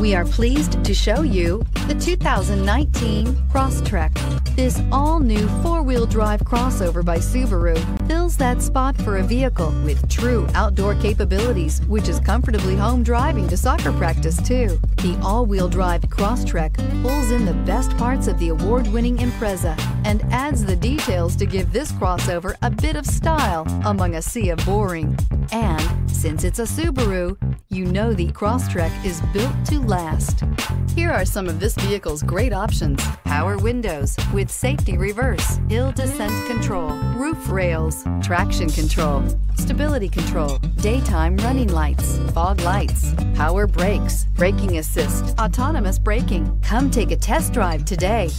We are pleased to show you the 2019 Crosstrek. This all-new four-wheel drive crossover by Subaru fills that spot for a vehicle with true outdoor capabilities, which is comfortably home driving to soccer practice too. The all-wheel drive Crosstrek pulls in the best parts of the award-winning Impreza and adds the details to give this crossover a bit of style among a sea of boring. Since it's a Subaru, you know the Crosstrek is built to last. Here are some of this vehicle's great options. Power windows with safety reverse, hill descent control, roof rails, traction control, stability control, daytime running lights, fog lights, power brakes, braking assist, autonomous braking. Come take a test drive today.